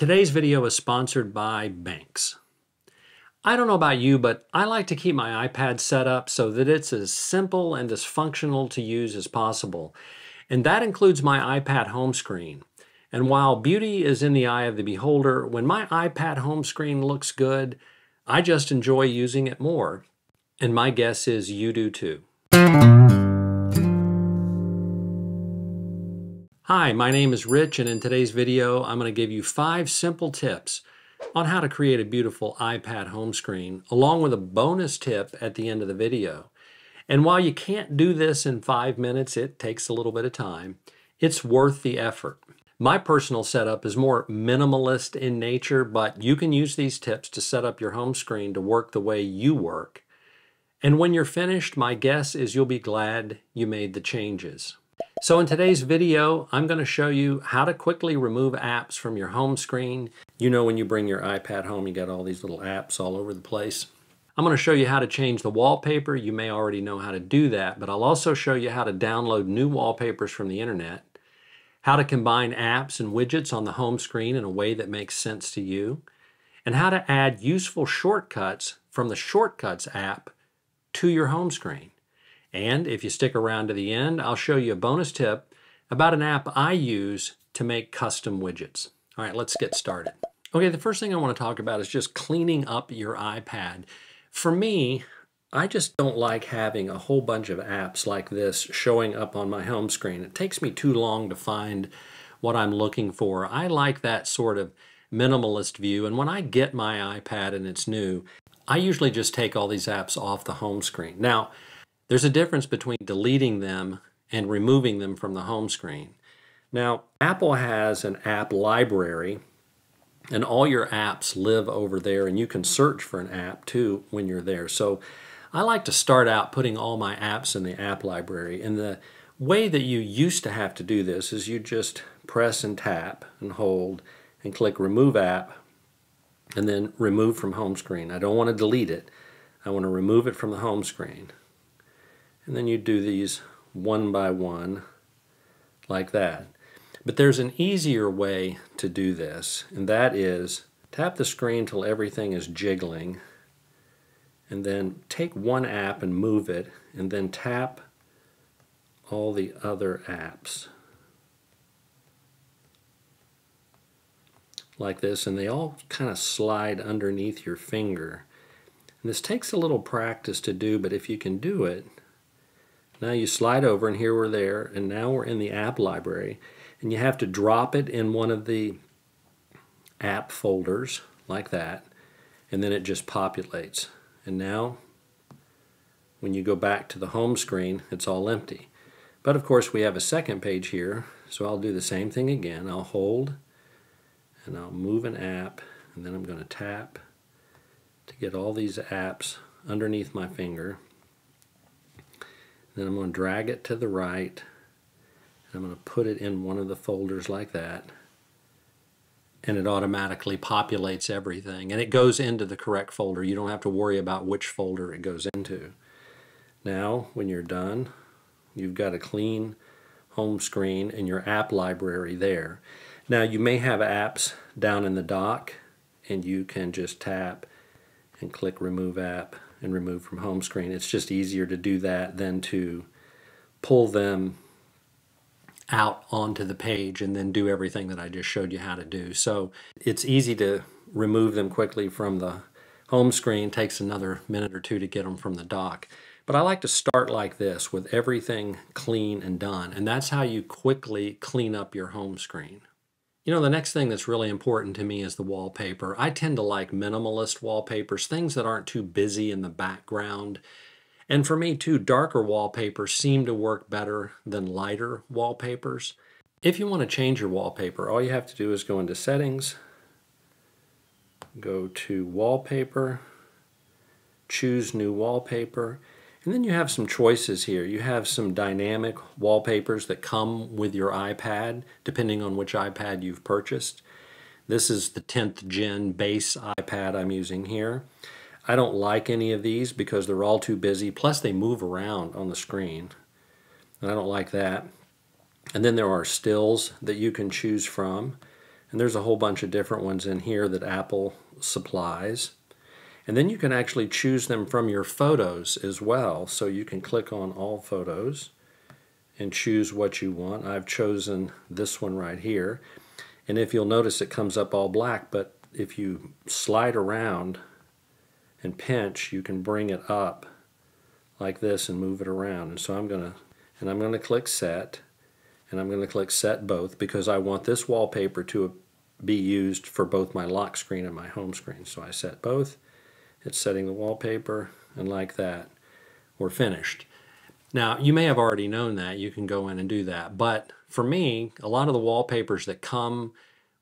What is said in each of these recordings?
Today's video is sponsored by Benks. I don't know about you, but I like to keep my iPad set up so that it's as simple and as functional to use as possible. And that includes my iPad home screen. And while beauty is in the eye of the beholder, when my iPad home screen looks good, I just enjoy using it more. And my guess is you do too. Hi, my name is Rich and in today's video I'm going to give you five simple tips on how to create a beautiful iPad home screen along with a bonus tip at the end of the video. And while you can't do this in five minutes, it takes a little bit of time, it's worth the effort. My personal setup is more minimalist in nature, but you can use these tips to set up your home screen to work the way you work. And when you're finished, my guess is you'll be glad you made the changes. So in today's video, I'm going to show you how to quickly remove apps from your home screen. You know when you bring your iPad home, you got all these little apps all over the place. I'm going to show you how to change the wallpaper. You may already know how to do that, but I'll also show you how to download new wallpapers from the internet, how to combine apps and widgets on the home screen in a way that makes sense to you, and how to add useful shortcuts from the Shortcuts app to your home screen. And if you stick around to the end, I'll show you a bonus tip about an app I use to make custom widgets. All right, let's get started. Okay, the first thing I want to talk about is just cleaning up your iPad. For me, I just don't like having a whole bunch of apps like this showing up on my home screen. It takes me too long to find what I'm looking for. I like that sort of minimalist view, and when I get my iPad and it's new, I usually just take all these apps off the home screen. Now, there's a difference between deleting them and removing them from the home screen. Now, Apple has an app library, and all your apps live over there, and you can search for an app too when you're there. So I like to start out putting all my apps in the app library. And the way that you used to have to do this is you just press and tap and hold and click Remove App, and then Remove from Home Screen. I don't want to delete it. I want to remove it from the home screen. And then you do these one by one like that. But there's an easier way to do this, and that is tap the screen till everything is jiggling, and then take one app and move it, and then tap all the other apps. Like this, and they all kind of slide underneath your finger. And this takes a little practice to do, but if you can do it, now you slide over and here we're there and now we're in the app library and you have to drop it in one of the app folders like that and then it just populates. And now when you go back to the home screen it's all empty. But of course we have a second page here so I'll do the same thing again. I'll hold and I'll move an app and then I'm going to tap to get all these apps underneath my finger then I'm going to drag it to the right. I'm going to put it in one of the folders like that. And it automatically populates everything. And it goes into the correct folder. You don't have to worry about which folder it goes into. Now, when you're done, you've got a clean home screen and your app library there. Now, you may have apps down in the dock, and you can just tap and click Remove App and remove from home screen. It's just easier to do that than to pull them out onto the page and then do everything that I just showed you how to do. So it's easy to remove them quickly from the home screen. Takes another minute or two to get them from the dock. But I like to start like this with everything clean and done. And that's how you quickly clean up your home screen. You know, the next thing that's really important to me is the wallpaper. I tend to like minimalist wallpapers, things that aren't too busy in the background. And for me too, darker wallpapers seem to work better than lighter wallpapers. If you want to change your wallpaper, all you have to do is go into Settings, go to Wallpaper, choose New Wallpaper, and then you have some choices here. You have some dynamic wallpapers that come with your iPad, depending on which iPad you've purchased. This is the 10th gen base iPad I'm using here. I don't like any of these because they're all too busy, plus they move around on the screen. And I don't like that. And then there are stills that you can choose from. And there's a whole bunch of different ones in here that Apple supplies. And then you can actually choose them from your photos as well. So you can click on all photos and choose what you want. I've chosen this one right here. And if you'll notice it comes up all black, but if you slide around and pinch, you can bring it up like this and move it around. And so I'm going to, and I'm going to click set, and I'm going to click set both because I want this wallpaper to be used for both my lock screen and my home screen. So I set both, it's setting the wallpaper, and like that, we're finished. Now, you may have already known that. You can go in and do that. But for me, a lot of the wallpapers that come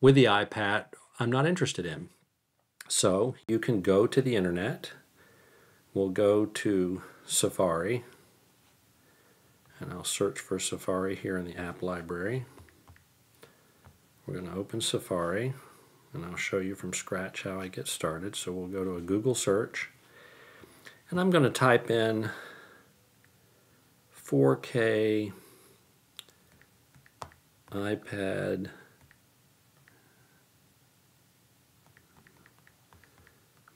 with the iPad, I'm not interested in. So you can go to the internet. We'll go to Safari. And I'll search for Safari here in the app library. We're going to open Safari and I'll show you from scratch how I get started. So we'll go to a Google search and I'm going to type in 4K iPad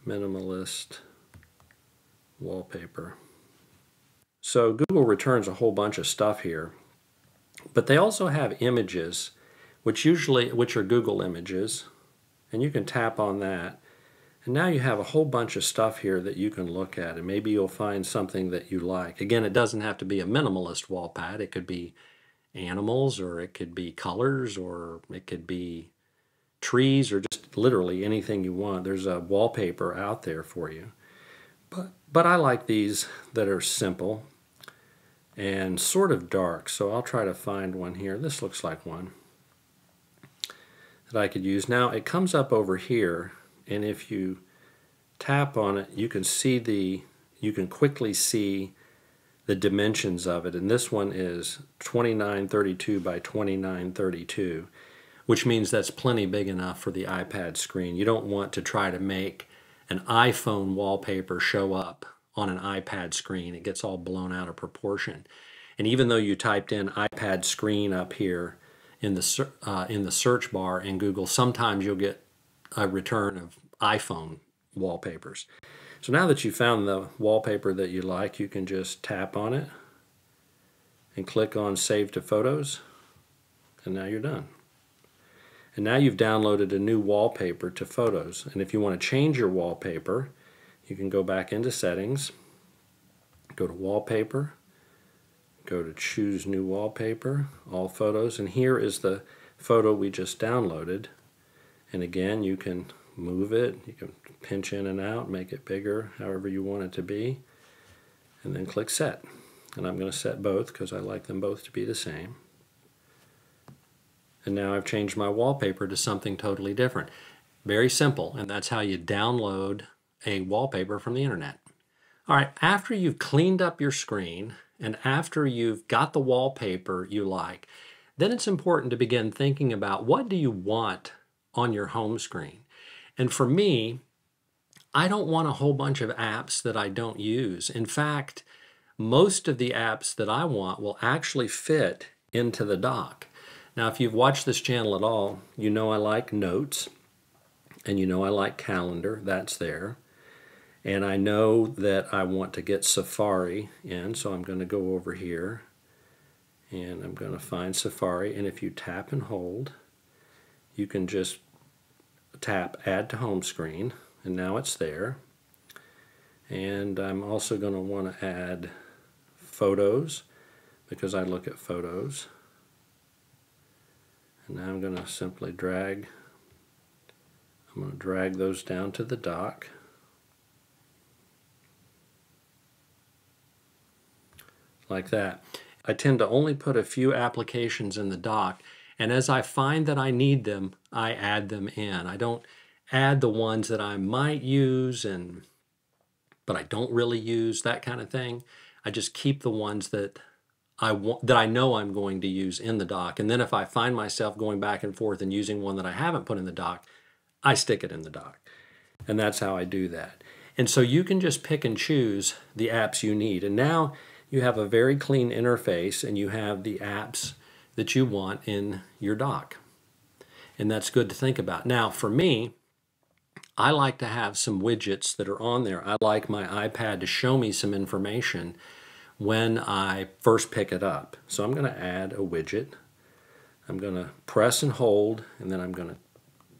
minimalist wallpaper. So Google returns a whole bunch of stuff here, but they also have images, which usually which are Google images, and you can tap on that. And now you have a whole bunch of stuff here that you can look at, and maybe you'll find something that you like. Again, it doesn't have to be a minimalist wall pad. It could be animals, or it could be colors, or it could be trees, or just literally anything you want. There's a wallpaper out there for you. But, but I like these that are simple and sort of dark, so I'll try to find one here. This looks like one that I could use. Now, it comes up over here and if you tap on it you can see the you can quickly see the dimensions of it and this one is 2932 by 2932 which means that's plenty big enough for the iPad screen. You don't want to try to make an iPhone wallpaper show up on an iPad screen. It gets all blown out of proportion. And even though you typed in iPad screen up here in the, uh, in the search bar in Google, sometimes you'll get a return of iPhone wallpapers. So now that you found the wallpaper that you like, you can just tap on it and click on Save to Photos, and now you're done. And now you've downloaded a new wallpaper to Photos. And if you want to change your wallpaper, you can go back into Settings, go to Wallpaper, go to Choose New Wallpaper, All Photos, and here is the photo we just downloaded. And again, you can move it, you can pinch in and out, make it bigger, however you want it to be, and then click Set. And I'm going to set both because I like them both to be the same. And now I've changed my wallpaper to something totally different. Very simple, and that's how you download a wallpaper from the internet. All right, after you've cleaned up your screen and after you've got the wallpaper you like, then it's important to begin thinking about what do you want on your home screen. And for me, I don't want a whole bunch of apps that I don't use. In fact, most of the apps that I want will actually fit into the dock. Now, if you've watched this channel at all, you know I like notes and you know I like calendar, that's there. And I know that I want to get Safari in, so I'm going to go over here and I'm going to find Safari. And if you tap and hold, you can just tap add to home screen and now it's there. And I'm also going to want to add photos because I look at photos. And now I'm going to simply drag I'm going to drag those down to the dock like that. I tend to only put a few applications in the dock and as I find that I need them, I add them in. I don't add the ones that I might use and but I don't really use that kind of thing. I just keep the ones that I want that I know I'm going to use in the dock. And then if I find myself going back and forth and using one that I haven't put in the dock, I stick it in the dock. And that's how I do that. And so you can just pick and choose the apps you need. And now you have a very clean interface and you have the apps that you want in your dock. And that's good to think about. Now, for me, I like to have some widgets that are on there. I like my iPad to show me some information when I first pick it up. So I'm going to add a widget. I'm going to press and hold, and then I'm going to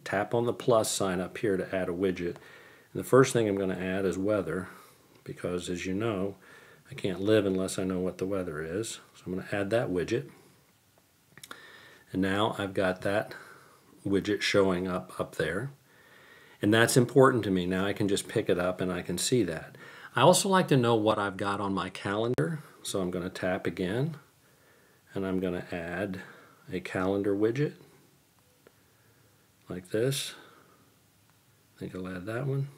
tap on the plus sign up here to add a widget. And the first thing I'm going to add is weather, because as you know, I can't live unless I know what the weather is. So I'm going to add that widget. And now I've got that widget showing up up there. And that's important to me. Now I can just pick it up and I can see that. I also like to know what I've got on my calendar. So I'm going to tap again and I'm going to add a calendar widget like this. I think I'll add that one.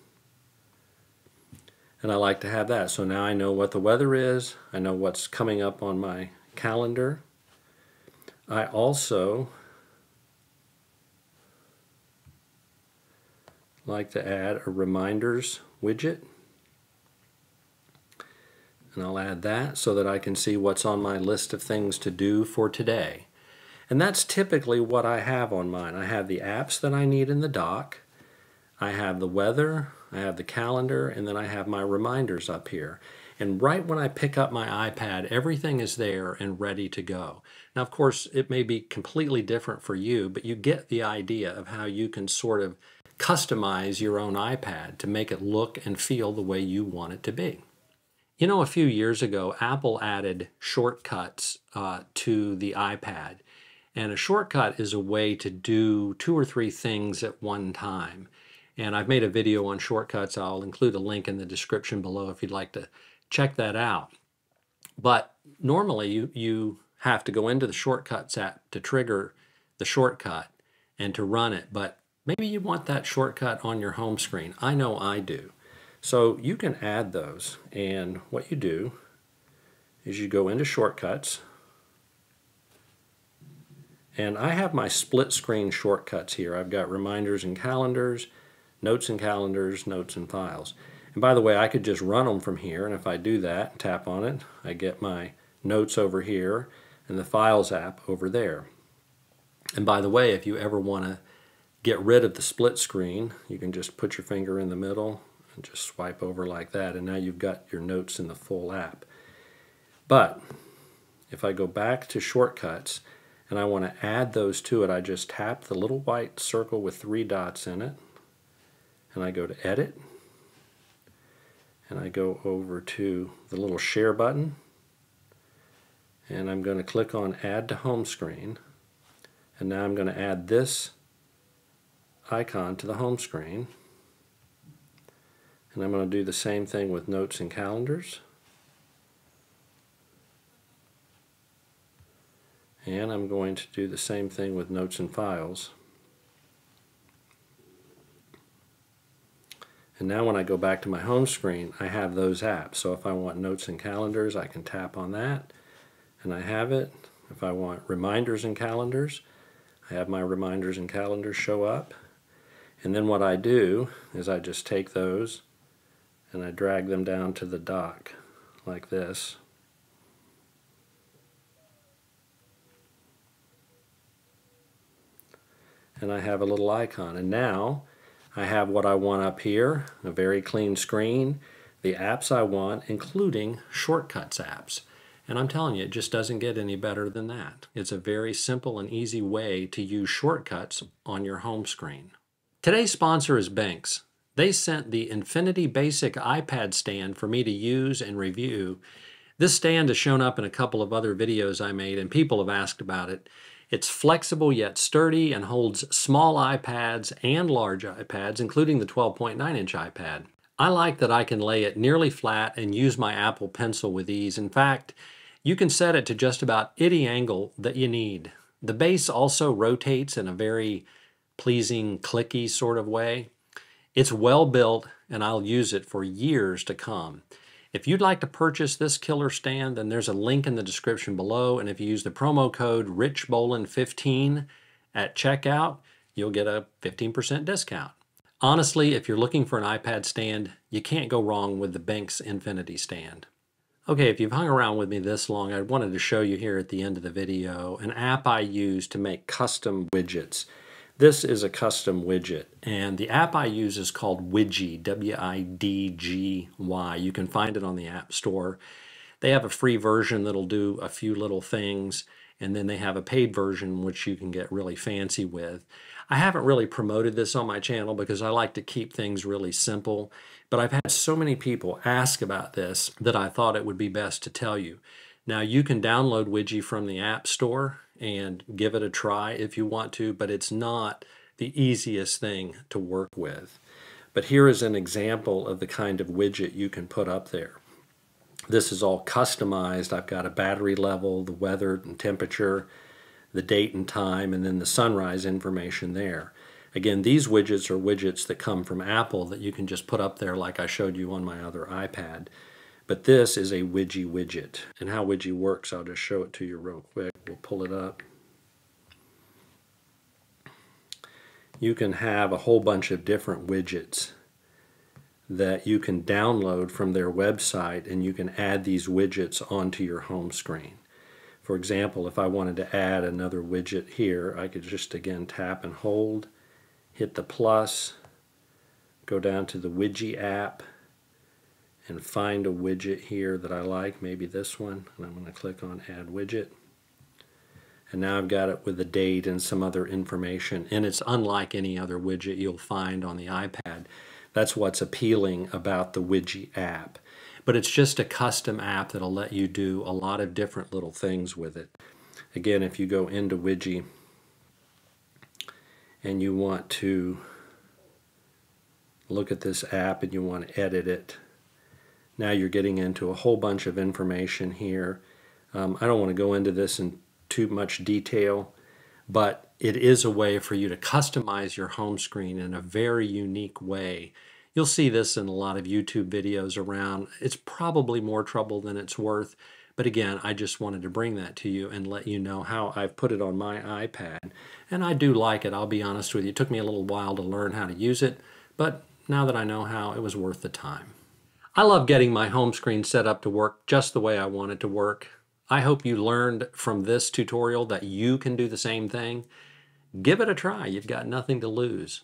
And I like to have that. So now I know what the weather is. I know what's coming up on my calendar. I also like to add a reminders widget. And I'll add that so that I can see what's on my list of things to do for today. And that's typically what I have on mine. I have the apps that I need in the dock. I have the weather, I have the calendar, and then I have my reminders up here. And right when I pick up my iPad, everything is there and ready to go. Now, of course, it may be completely different for you, but you get the idea of how you can sort of customize your own iPad to make it look and feel the way you want it to be. You know, a few years ago, Apple added shortcuts uh, to the iPad. And a shortcut is a way to do two or three things at one time. And I've made a video on shortcuts. I'll include a link in the description below if you'd like to check that out. But normally you, you have to go into the Shortcuts app to trigger the shortcut and to run it. But maybe you want that shortcut on your home screen. I know I do. So you can add those. And what you do is you go into Shortcuts, and I have my split screen shortcuts here. I've got reminders and calendars, notes and calendars, notes and files. And by the way, I could just run them from here, and if I do that, tap on it, I get my notes over here and the files app over there. And by the way, if you ever want to get rid of the split screen, you can just put your finger in the middle and just swipe over like that, and now you've got your notes in the full app. But if I go back to shortcuts, and I want to add those to it, I just tap the little white circle with three dots in it, and I go to Edit, and I go over to the little Share button, and I'm going to click on Add to Home Screen, and now I'm going to add this icon to the home screen, and I'm going to do the same thing with Notes and Calendars. And I'm going to do the same thing with notes and files. And now when I go back to my home screen, I have those apps. So if I want notes and calendars, I can tap on that and I have it. If I want reminders and calendars, I have my reminders and calendars show up. And then what I do is I just take those and I drag them down to the dock like this. and I have a little icon. And now I have what I want up here, a very clean screen, the apps I want, including Shortcuts apps. And I'm telling you, it just doesn't get any better than that. It's a very simple and easy way to use shortcuts on your home screen. Today's sponsor is Benks. They sent the Infinity Basic iPad stand for me to use and review. This stand has shown up in a couple of other videos I made and people have asked about it. It's flexible yet sturdy and holds small iPads and large iPads, including the 12.9 inch iPad. I like that I can lay it nearly flat and use my Apple Pencil with ease. In fact, you can set it to just about any angle that you need. The base also rotates in a very pleasing, clicky sort of way. It's well built and I'll use it for years to come. If you'd like to purchase this killer stand, then there's a link in the description below. And if you use the promo code RichBowlin15 at checkout, you'll get a 15% discount. Honestly, if you're looking for an iPad stand, you can't go wrong with the Benks Infinity stand. Okay, if you've hung around with me this long, I wanted to show you here at the end of the video an app I use to make custom widgets. This is a custom widget, and the app I use is called Widgy, W-I-D-G-Y. You can find it on the App Store. They have a free version that'll do a few little things, and then they have a paid version which you can get really fancy with. I haven't really promoted this on my channel because I like to keep things really simple, but I've had so many people ask about this that I thought it would be best to tell you. Now you can download Widgy from the App Store and give it a try if you want to, but it's not the easiest thing to work with. But here is an example of the kind of widget you can put up there. This is all customized. I've got a battery level, the weather and temperature, the date and time, and then the sunrise information there. Again, these widgets are widgets that come from Apple that you can just put up there like I showed you on my other iPad. But this is a Widgy widget. And how Widgy works, I'll just show it to you real quick. We'll pull it up. You can have a whole bunch of different widgets that you can download from their website and you can add these widgets onto your home screen. For example, if I wanted to add another widget here, I could just again tap and hold, hit the plus, go down to the Widgy app, and find a widget here that I like, maybe this one, and I'm going to click on Add Widget. And now I've got it with the date and some other information, and it's unlike any other widget you'll find on the iPad. That's what's appealing about the Widgy app. But it's just a custom app that'll let you do a lot of different little things with it. Again, if you go into Widgy and you want to look at this app and you want to edit it, now you're getting into a whole bunch of information here. Um, I don't want to go into this in too much detail, but it is a way for you to customize your home screen in a very unique way. You'll see this in a lot of YouTube videos around. It's probably more trouble than it's worth, but again, I just wanted to bring that to you and let you know how I've put it on my iPad. And I do like it, I'll be honest with you. It took me a little while to learn how to use it, but now that I know how, it was worth the time. I love getting my home screen set up to work just the way I want it to work. I hope you learned from this tutorial that you can do the same thing. Give it a try. You've got nothing to lose.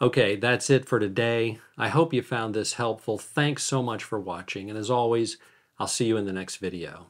Okay, that's it for today. I hope you found this helpful. Thanks so much for watching. And as always, I'll see you in the next video.